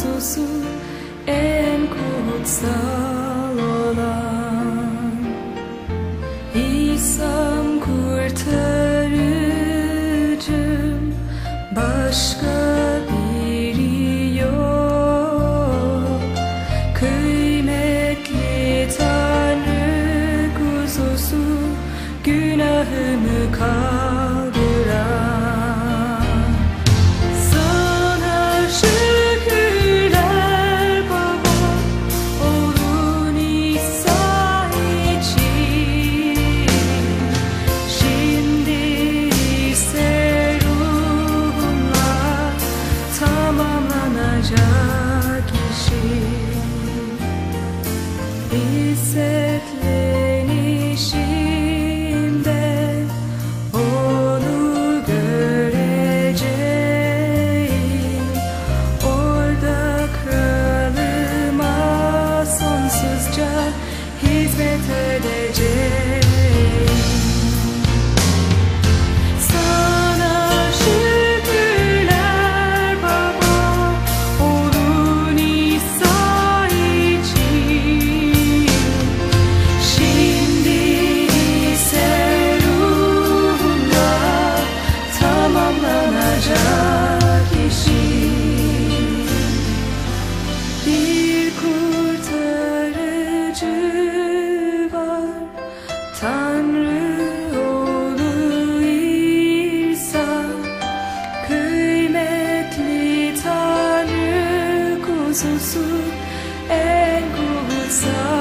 arzusu en kutsal olan. İsa'm kurtarıcım başka biri yok. Kıymetli Tanrı kuzusu günahımı kal Kaçacak kişi. Hissetlenişimde Onu göreceğim. Orada kralıma sonsuzca Hizmet edeceğim. Jesus, o Senhor.